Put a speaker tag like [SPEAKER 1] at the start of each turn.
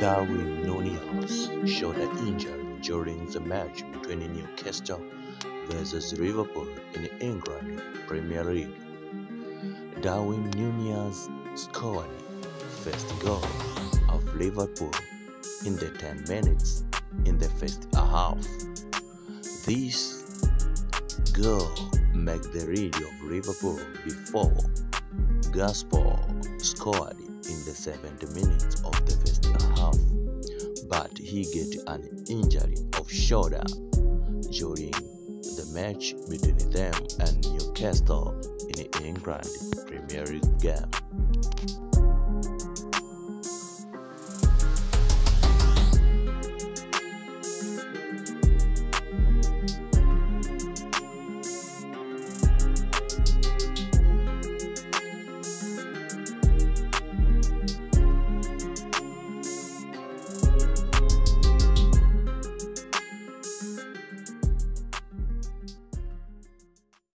[SPEAKER 1] Darwin Nunez showed an injury during the match between Newcastle versus Liverpool in the England Premier League. Darwin Nunez scored first goal of Liverpool in the 10 minutes in the first half. This goal made the lead of Liverpool before Gakpo scored in the 70 minutes of the first half, but he got an injury of shoulder during the match between them and Newcastle in the England Premier League game.